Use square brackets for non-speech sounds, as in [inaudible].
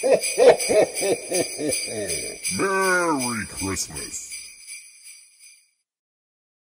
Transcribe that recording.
[laughs] Merry Christmas.